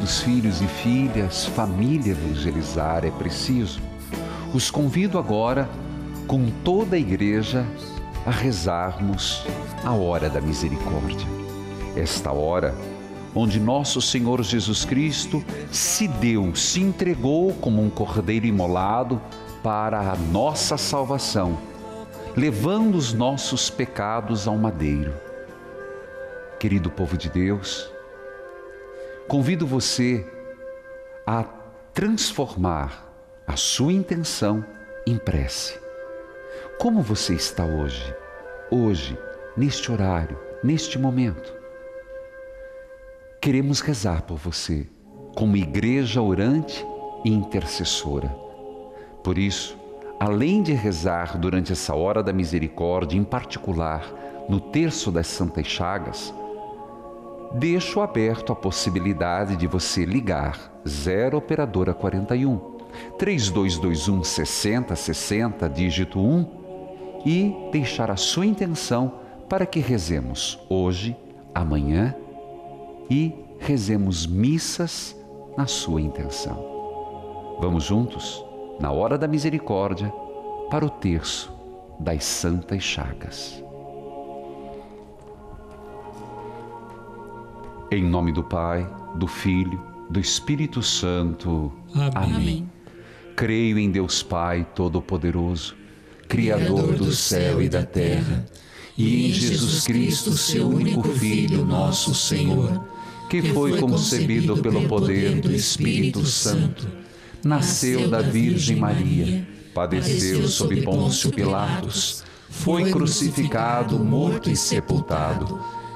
Queridos filhos e filhas, família evangelizar é preciso. Os convido agora, com toda a igreja, a rezarmos a hora da misericórdia. Esta hora onde nosso Senhor Jesus Cristo se deu, se entregou como um cordeiro imolado para a nossa salvação, levando os nossos pecados ao madeiro. Querido povo de Deus, convido você a transformar a sua intenção em prece. Como você está hoje? Hoje, neste horário, neste momento? Queremos rezar por você, como igreja orante e intercessora. Por isso, além de rezar durante essa hora da misericórdia, em particular no terço das Santas Chagas, deixo aberto a possibilidade de você ligar 0 operadora 41 3221 6060 dígito 1 e deixar a sua intenção para que rezemos hoje, amanhã e rezemos missas na sua intenção. Vamos juntos, na hora da misericórdia, para o terço das Santas Chagas. Em nome do Pai, do Filho, do Espírito Santo. Amém. Amém. Creio em Deus Pai Todo-Poderoso, Criador do céu e da terra, e em Jesus Cristo, seu único Filho, nosso Senhor que foi concebido pelo poder do Espírito Santo, nasceu da Virgem Maria, padeceu sob Pôncio Pilatos, foi crucificado, morto e sepultado,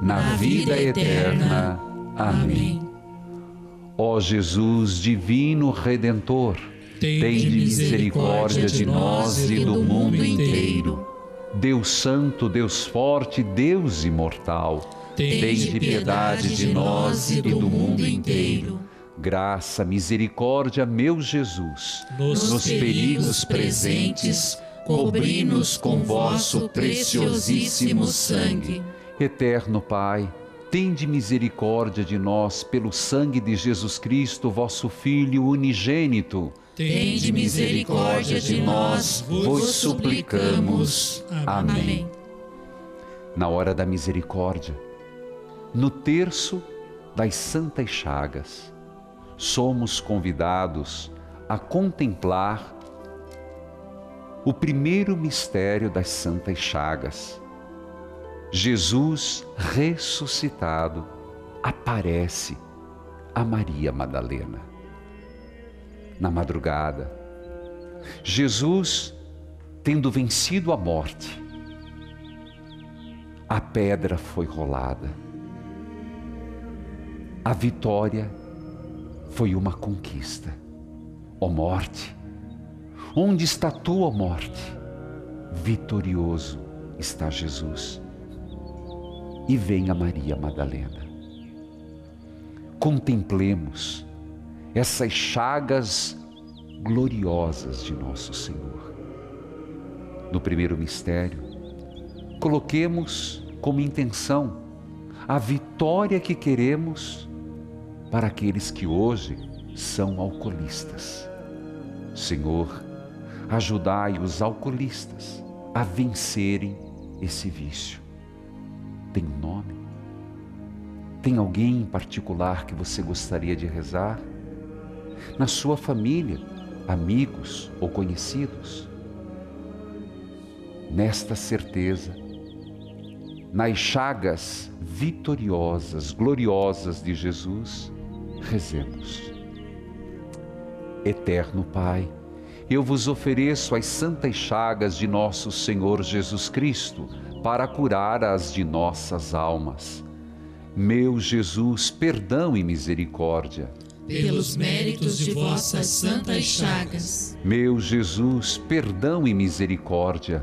na vida eterna. Amém. Ó Jesus, divino Redentor, tende misericórdia de nós e do mundo inteiro. Deus Santo, Deus Forte, Deus Imortal Tende piedade de nós e do mundo inteiro. Graça, misericórdia, meu Jesus, nos perigos presentes, cobri-nos com vosso preciosíssimo sangue. Eterno Pai, tende misericórdia de nós pelo sangue de Jesus Cristo, vosso Filho unigênito. Tende misericórdia de nós, vos suplicamos. Amém. Na hora da misericórdia, no terço das Santas Chagas, somos convidados a contemplar o primeiro mistério das Santas Chagas. Jesus ressuscitado aparece a Maria Madalena. Na madrugada, Jesus, tendo vencido a morte, a pedra foi rolada a vitória foi uma conquista. Ó oh morte, onde está tua morte? Vitorioso está Jesus. E vem a Maria Madalena. Contemplemos essas chagas gloriosas de nosso Senhor. No primeiro mistério, coloquemos como intenção a vitória que queremos para aqueles que hoje são alcoolistas. Senhor, ajudai os alcoolistas a vencerem esse vício. Tem nome? Tem alguém em particular que você gostaria de rezar? Na sua família, amigos ou conhecidos? Nesta certeza, nas chagas vitoriosas, gloriosas de Jesus, Rezemos. Eterno Pai, eu vos ofereço as santas chagas de nosso Senhor Jesus Cristo para curar as de nossas almas. Meu Jesus, perdão e misericórdia. pelos méritos de vossas santas chagas. Meu Jesus, perdão e misericórdia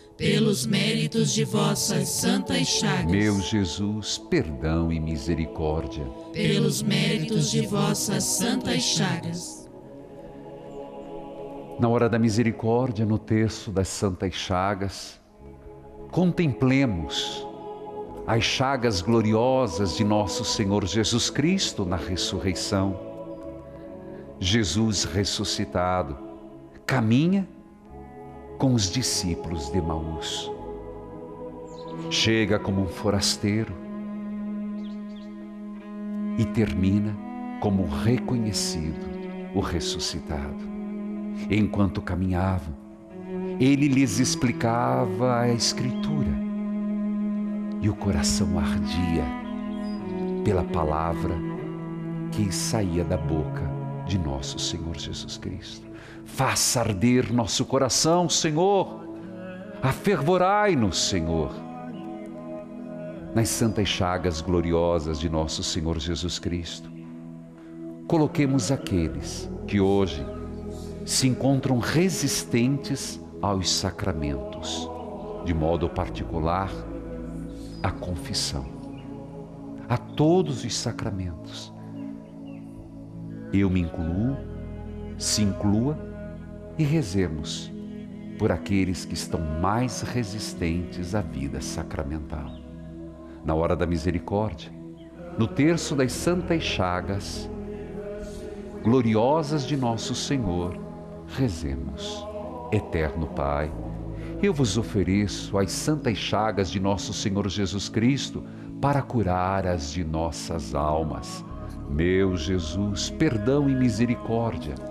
Pelos méritos de vossas santas chagas. Meu Jesus, perdão e misericórdia. Pelos méritos de vossas santas chagas. Na hora da misericórdia, no texto das santas chagas, contemplemos as chagas gloriosas de nosso Senhor Jesus Cristo na ressurreição. Jesus ressuscitado caminha com os discípulos de Maús. Chega como um forasteiro e termina como reconhecido o ressuscitado. Enquanto caminhavam, ele lhes explicava a Escritura e o coração ardia pela palavra que saía da boca de nosso Senhor Jesus Cristo. Faça arder nosso coração, Senhor. Afervorai-nos, Senhor. Nas santas chagas gloriosas de nosso Senhor Jesus Cristo, coloquemos aqueles que hoje se encontram resistentes aos sacramentos, de modo particular, a confissão, a todos os sacramentos. Eu me incluo, se inclua e rezemos por aqueles que estão mais resistentes à vida sacramental. Na hora da misericórdia, no terço das santas chagas, gloriosas de nosso Senhor, rezemos. Eterno Pai, eu vos ofereço as santas chagas de nosso Senhor Jesus Cristo para curar as de nossas almas. Meu Jesus, perdão e misericórdia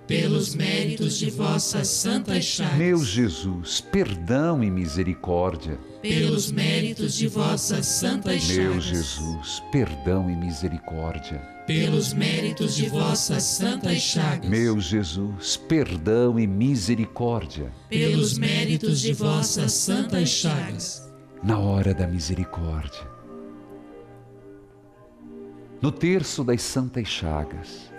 Pelos méritos de vossas santas chagas. Meu Jesus, perdão e misericórdia. Pelos méritos de vossas santas chagas. Meu Jesus, perdão e misericórdia pelos méritos de vossas santas chagas. Meu Jesus, perdão e misericórdia. Pelos méritos de vossas santas chagas. Na hora da misericórdia. No terço das santas chagas,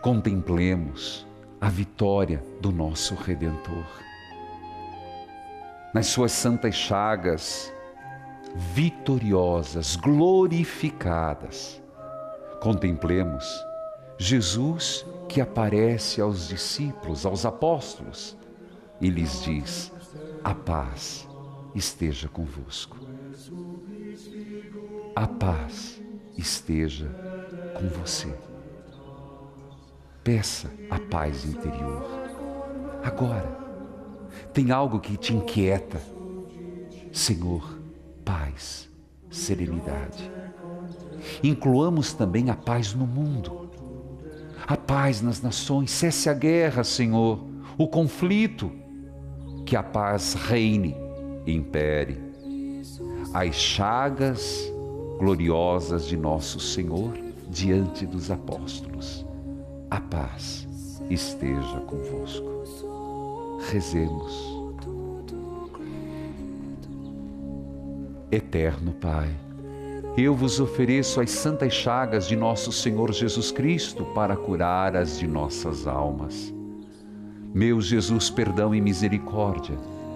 contemplemos a vitória do nosso Redentor. Nas suas santas chagas, vitoriosas, glorificadas, Contemplemos Jesus que aparece aos discípulos, aos apóstolos, e lhes diz: A paz esteja convosco. A paz esteja com você. Peça a paz interior. Agora, tem algo que te inquieta. Senhor, paz, serenidade incluamos também a paz no mundo, a paz nas nações. Cesse a guerra, Senhor, o conflito, que a paz reine e impere. As chagas gloriosas de nosso Senhor diante dos apóstolos. A paz esteja convosco. Rezemos. Eterno Pai, eu vos ofereço as santas chagas de nosso Senhor Jesus Cristo para curar as de nossas almas. Meu Jesus, perdão e misericórdia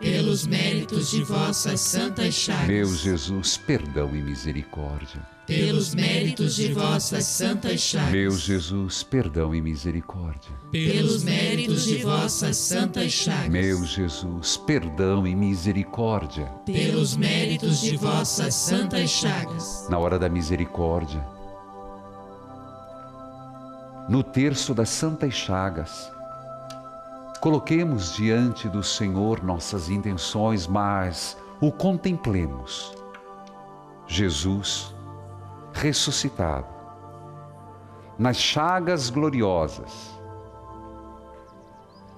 Pelos méritos de vossas santas chagas. Meu Jesus, perdão e misericórdia pelos méritos de vossas santas chagas. Meu Jesus, perdão e misericórdia. Pelos méritos de vossas santas chagas. Meu Jesus, perdão e misericórdia. Pelos méritos de vossas santas chagas. Na hora da misericórdia, no terço das santas chagas, coloquemos diante do Senhor nossas intenções, mas o contemplemos. Jesus, ressuscitado, nas chagas gloriosas,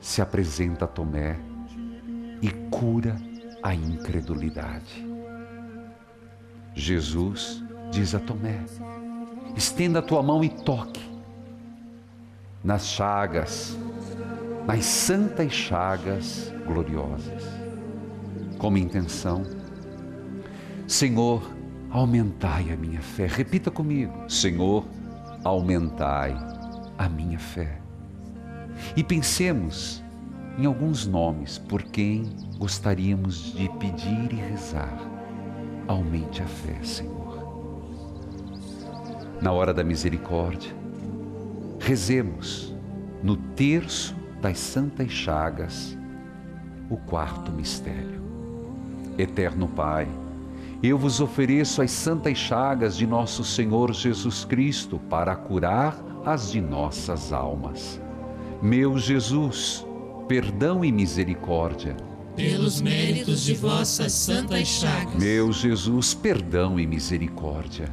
se apresenta a Tomé e cura a incredulidade. Jesus diz a Tomé: estenda a tua mão e toque nas chagas, nas santas chagas gloriosas, como intenção, Senhor, aumentai a minha fé. Repita comigo: Senhor, aumentai a minha fé. E pensemos em alguns nomes por quem gostaríamos de pedir e rezar. Aumente a fé, Senhor. Na hora da misericórdia, rezemos no terço das santas chagas o quarto mistério. Eterno Pai, eu vos ofereço as santas chagas de nosso Senhor Jesus Cristo para curar as de nossas almas. Meu Jesus, perdão e misericórdia pelos méritos de vossas santas chagas. Meu Jesus, perdão e misericórdia.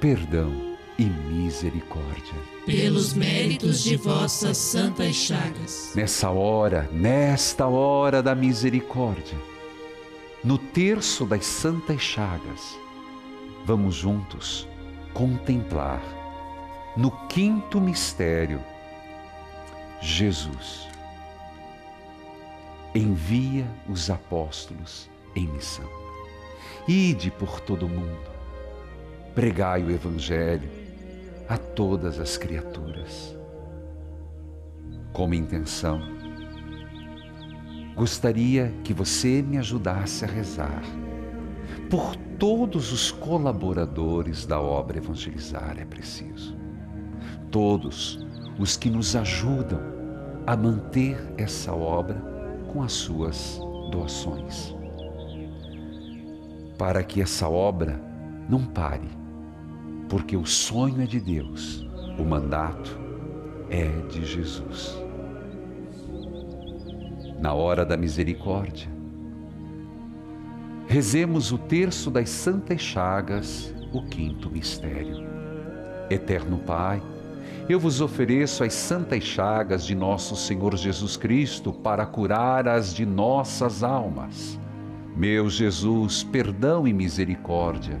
perdão e misericórdia. Pelos méritos de vossas santas chagas. Nessa hora, nesta hora da misericórdia, no terço das santas chagas, vamos juntos contemplar no quinto mistério Jesus envia os apóstolos em missão. Ide por todo o mundo, pregai o Evangelho a todas as criaturas. Como intenção, gostaria que você me ajudasse a rezar por todos os colaboradores da obra Evangelizar é preciso. Todos os que nos ajudam a manter essa obra com as suas doações. Para que essa obra não pare porque o sonho é de Deus, o mandato é de Jesus. Na hora da misericórdia, rezemos o terço das Santas Chagas, o quinto mistério. Eterno Pai, eu vos ofereço as santas chagas de nosso Senhor Jesus Cristo para curar as de nossas almas. Meu Jesus, perdão e misericórdia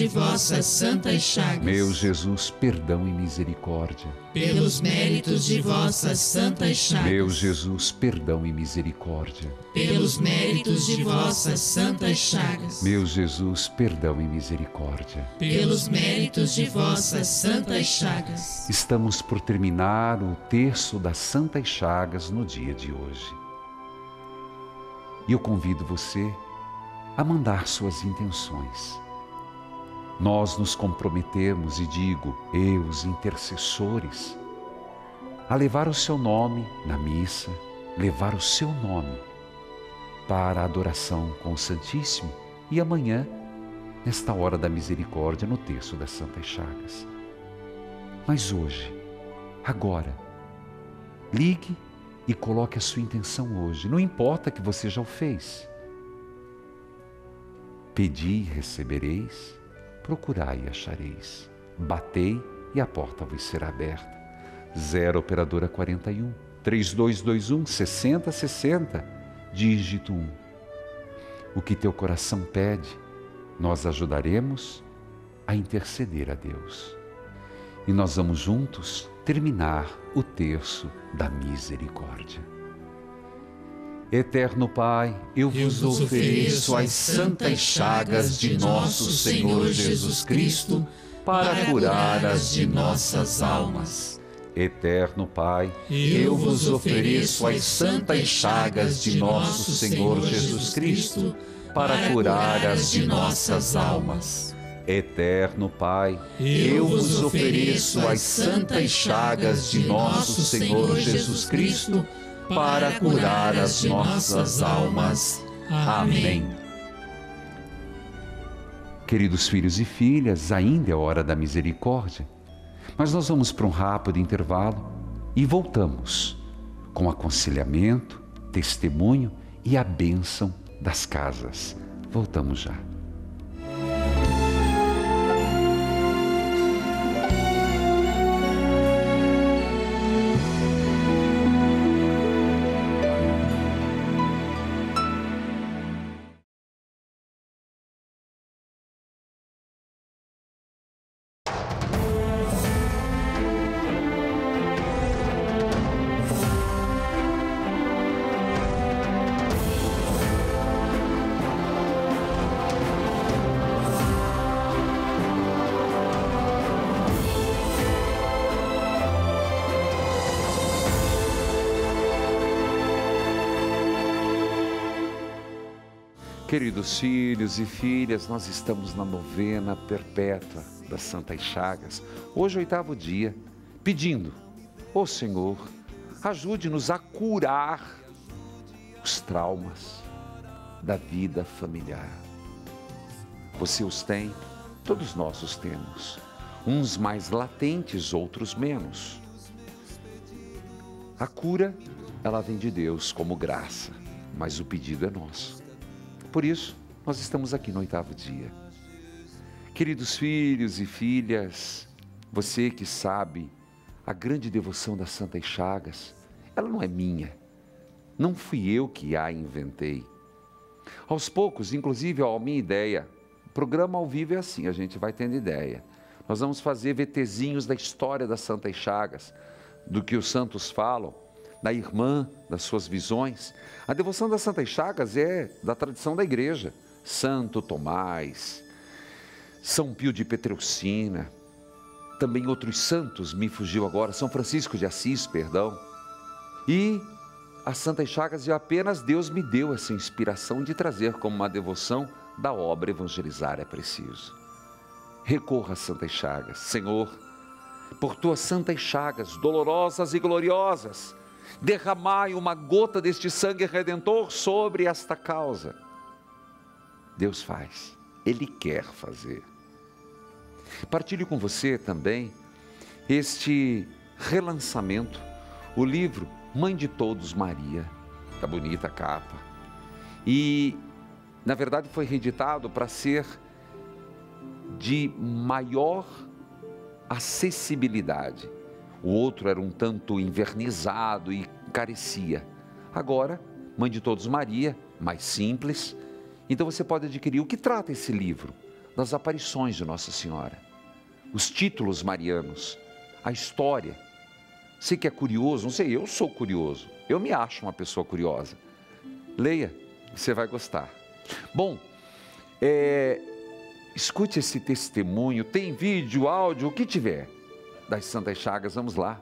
vossas santas chagas. Meu Jesus, perdão e misericórdia. Pelos méritos de vossas santas chagas. Meu Jesus, perdão e misericórdia. Pelos méritos de vossas santas chagas. Meu Jesus, perdão e misericórdia. Pelos méritos de vossas santas chagas. Estamos por terminar o terço das santas chagas no dia de hoje. E eu convido você a mandar suas intenções. Nós nos comprometemos, e digo, eu, os intercessores, a levar o seu nome na missa, levar o seu nome para a adoração com o Santíssimo e amanhã, nesta hora da misericórdia, no terço das Santas Chagas. Mas hoje, agora, ligue e coloque a sua intenção hoje, não importa que você já o fez. Pedi e recebereis, procurai e achareis, batei e a porta vos será aberta. 0 operadora 41 3221 6060 dígito 1. O que teu coração pede, nós ajudaremos a interceder a Deus. E nós vamos juntos terminar o terço da misericórdia. Eterno Pai, eu vos ofereço as santas chagas de nosso Senhor Jesus Cristo para curar as de nossas almas Eterno Pai, eu vos ofereço as santas chagas de nosso Senhor Jesus Cristo para curar as de nossas almas. Eterno Pai, eu vos ofereço as santas chagas de nosso Senhor Jesus Cristo para curar as nossas almas. Amém. Queridos filhos e filhas, ainda é hora da misericórdia. Mas nós vamos para um rápido intervalo e voltamos com aconselhamento, testemunho e a bênção das casas. Voltamos já. Queridos filhos e filhas, nós estamos na novena perpétua das Santas Chagas, hoje, oitavo dia, pedindo, ó oh Senhor, ajude-nos a curar os traumas da vida familiar. Você os tem, todos nós os temos, uns mais latentes, outros menos. A cura, ela vem de Deus como graça, mas o pedido é nosso. Por isso, nós estamos aqui no oitavo dia. Queridos filhos e filhas, você que sabe a grande devoção das Santas Chagas, ela não é minha. Não fui eu que a inventei. Aos poucos, inclusive, ó, a minha ideia, o programa ao vivo é assim, a gente vai tendo ideia. Nós vamos fazer VTzinhos da história das Santas Chagas, do que os santos falam, da irmã, das suas visões. A devoção das Santas Chagas é da tradição da igreja. Santo Tomás, São Pio de Petreucina, também outros santos, me fugiu agora, São Francisco de Assis, perdão. E as Santas Chagas, eu apenas Deus me deu essa inspiração de trazer como uma devoção da obra Evangelizar é Preciso. Recorra às Santas Chagas, Senhor, por tuas Santas Chagas, dolorosas e gloriosas, derramai uma gota deste sangue redentor sobre esta causa. Deus faz, Ele quer fazer. Partilho com você também este relançamento, o livro Mãe de Todos Maria, da bonita capa. E, na verdade, foi reeditado para ser de maior acessibilidade. O outro era um tanto invernizado e carecia. Agora, Mãe de Todos Maria, mais simples. Então você pode adquirir. O que trata esse livro? Das aparições de Nossa Senhora, os títulos marianos, a história. Sei que é curioso, não sei, eu sou curioso. Eu me acho uma pessoa curiosa. Leia, você vai gostar. Bom, é, escute esse testemunho. Tem vídeo, áudio, o que tiver das Santas Chagas. Vamos lá.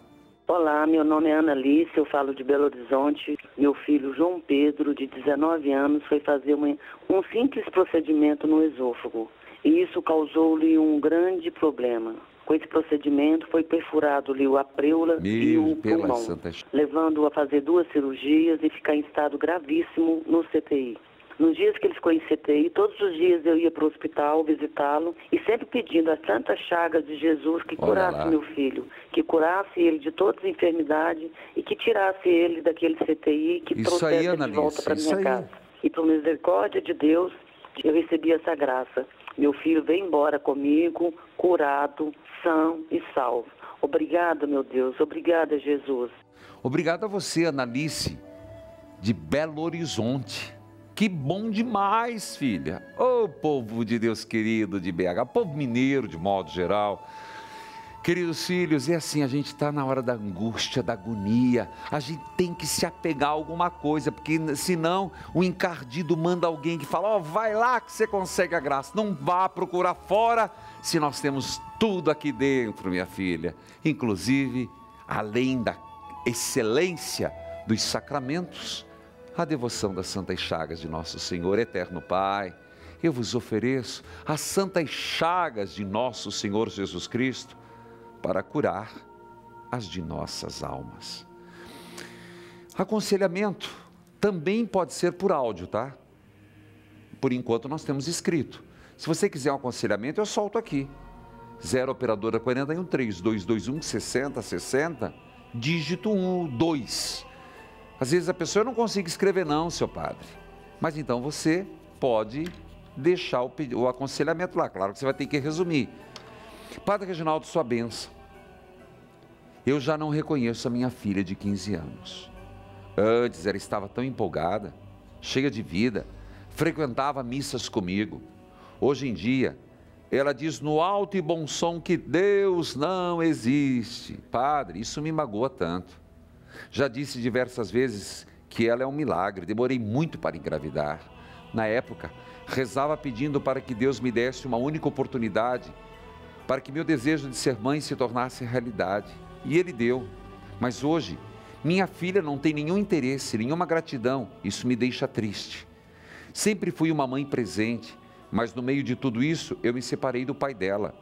Olá, meu nome é Ana Alice, eu falo de Belo Horizonte. Meu filho João Pedro, de 19 anos, foi fazer uma, um simples procedimento no esôfago. E isso causou-lhe um grande problema. Com esse procedimento foi perfurado-lhe a preula Meu, e o pulmão, Santa... levando-o a fazer duas cirurgias e ficar em estado gravíssimo no CTI. Nos dias que ele ficou em CTI, todos os dias eu ia para o hospital visitá-lo e sempre pedindo as santas chagas de Jesus que curasse meu filho, que curasse ele de todas as enfermidades e que tirasse ele daquele CTI, que isso trouxesse aí, ele de volta para minha aí. casa. E por misericórdia de Deus, eu recebi essa graça. Meu filho veio embora comigo, curado, são e salvo. Obrigada, meu Deus. Obrigada, Jesus. Obrigado a você, Analice, de Belo Horizonte. Que bom demais, filha. Ô oh, povo de Deus querido de BH, povo mineiro de modo geral. Queridos filhos, é assim, a gente está na hora da angústia, da agonia. A gente tem que se apegar a alguma coisa, porque senão o encardido manda alguém que fala: Ó, oh, vai lá que você consegue a graça. Não vá procurar fora, se nós temos tudo aqui dentro, minha filha. Inclusive, além da excelência dos sacramentos, a devoção das Santas Chagas de Nosso Senhor Eterno Pai. Eu vos ofereço as Santas Chagas de Nosso Senhor Jesus Cristo para curar as de nossas almas. Aconselhamento também pode ser por áudio, tá? Por enquanto nós temos escrito. Se você quiser um aconselhamento, eu solto aqui. 0 operadora 41 3221 6060, dígito 1 2. Às vezes a pessoa não consegue escrever não, seu padre. Mas então você pode deixar o, o aconselhamento lá. Claro que você vai ter que resumir. Padre Reginaldo, sua benção. Eu já não reconheço a minha filha de 15 anos. Antes ela estava tão empolgada, cheia de vida, frequentava missas comigo. Hoje em dia, ela diz no alto e bom som que Deus não existe. Padre, isso me magoa tanto. Já disse diversas vezes que ela é um milagre, demorei muito para engravidar. Na época, rezava pedindo para que Deus me desse uma única oportunidade, para que meu desejo de ser mãe se tornasse realidade. E Ele deu. Mas hoje, minha filha não tem nenhum interesse, nenhuma gratidão. Isso me deixa triste. Sempre fui uma mãe presente, mas no meio de tudo isso, eu me separei do pai dela.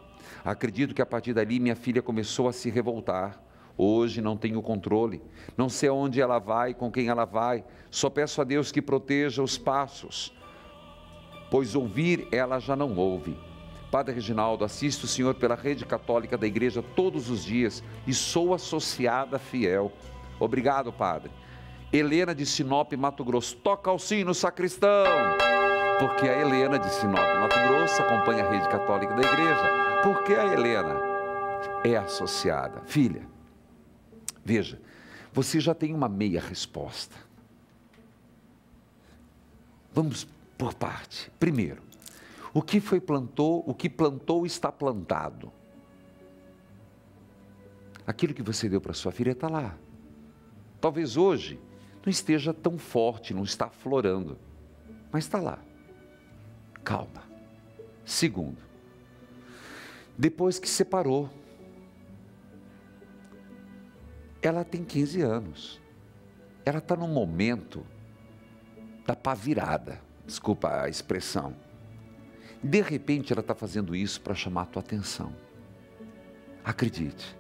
Acredito que a partir dali minha filha começou a se revoltar. Hoje não tenho controle, não sei aonde ela vai, com quem ela vai, só peço a Deus que proteja os passos, pois ouvir ela já não ouve. Padre Reginaldo, assisto o senhor pela rede católica da igreja todos os dias e sou associada fiel. Obrigado, Padre. Helena de Sinop, Mato Grosso, toca o sino, sacristão! Porque a Helena de Sinop, Mato Grosso, acompanha a rede católica da igreja. Porque a Helena é associada. Filha, Veja, você já tem uma meia resposta. Vamos por parte. Primeiro, o que foi plantou, o que plantou está plantado. Aquilo que você deu para sua filha está lá. Talvez hoje não esteja tão forte, não está florando, mas está lá. Calma. Segundo, depois que separou, ela tem 15 anos. Ela está no momento da pá virada, desculpa a expressão. De repente ela está fazendo isso para chamar a tua atenção. Acredite.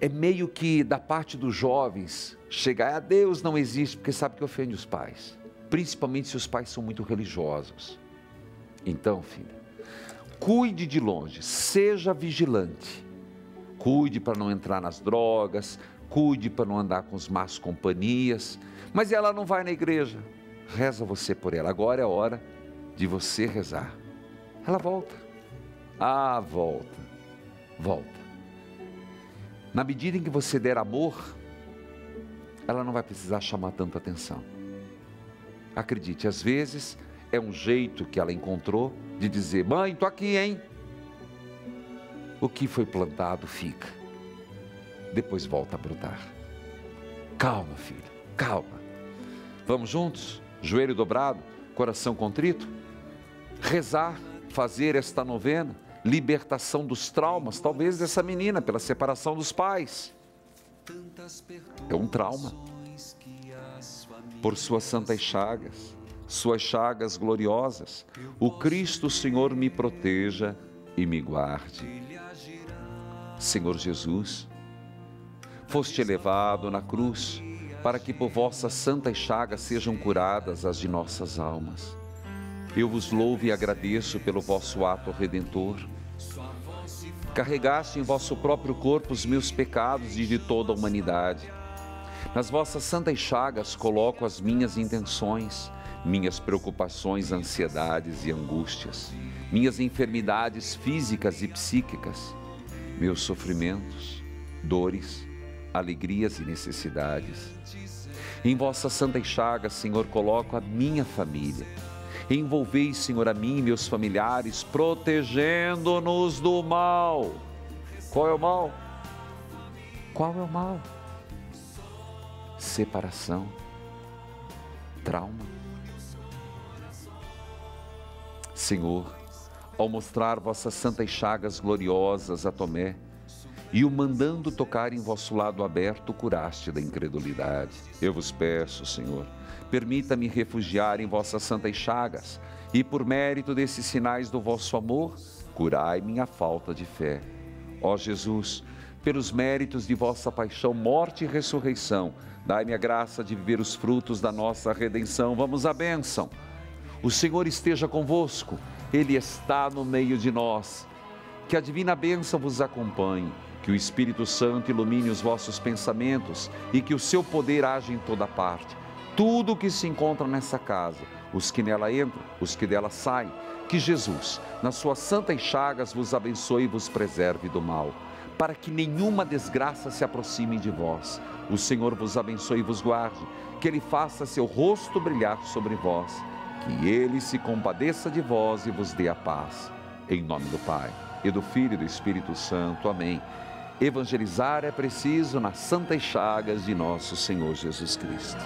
É meio que da parte dos jovens chegar a Deus não existe, porque sabe que ofende os pais, principalmente se os pais são muito religiosos. Então, filha, cuide de longe, seja vigilante. Cuide para não entrar nas drogas, cuide para não andar com as más companhias. Mas ela não vai na igreja. Reza você por ela. Agora é a hora de você rezar. Ela volta. Ah, volta. Volta. Na medida em que você der amor, ela não vai precisar chamar tanta atenção. Acredite, às vezes é um jeito que ela encontrou de dizer: Mãe, tô aqui, hein? O que foi plantado fica. Depois volta a brotar. Calma, filho, calma. Vamos juntos? Joelho dobrado, coração contrito? Rezar, fazer esta novena, libertação dos traumas, talvez dessa menina, pela separação dos pais. É um trauma. Por suas santas chagas, suas chagas gloriosas, o Cristo Senhor me proteja e me guarde. Senhor Jesus, foste elevado na cruz para que por vossas santas chagas sejam curadas as de nossas almas. Eu vos louvo e agradeço pelo vosso ato redentor. Carregaste em vosso próprio corpo os meus pecados e de toda a humanidade. Nas vossas santas chagas coloco as minhas intenções, minhas preocupações, ansiedades e angústias, minhas enfermidades físicas e psíquicas, meus sofrimentos, dores, alegrias e necessidades. Em vossas santas chagas, Senhor, coloco a minha família. Envolvei, Senhor, a mim e meus familiares, protegendo-nos do mal. Qual é o mal? Qual é o mal? Separação, trauma. Senhor, ao mostrar vossas santas chagas gloriosas a Tomé, e o mandando tocar em vosso lado aberto, curaste da incredulidade. Eu vos peço, Senhor, permita-me refugiar em vossas santas chagas, e por mérito desses sinais do vosso amor, curai minha falta de fé. Ó Jesus, pelos méritos de vossa paixão, morte e ressurreição, dai-me a graça de viver os frutos da nossa redenção. Vamos à bênção. O Senhor esteja convosco, Ele está no meio de nós. Que a divina bênção vos acompanhe que o Espírito Santo ilumine os vossos pensamentos e que o seu poder age em toda parte. Tudo o que se encontra nessa casa, os que nela entram, os que dela saem, que Jesus, nas suas santas chagas, vos abençoe e vos preserve do mal, para que nenhuma desgraça se aproxime de vós. O Senhor vos abençoe e vos guarde, que Ele faça seu rosto brilhar sobre vós, que Ele se compadeça de vós e vos dê a paz. Em nome do Pai, e do Filho e do Espírito Santo. Amém. Evangelizar é preciso nas santas chagas de nosso Senhor Jesus Cristo.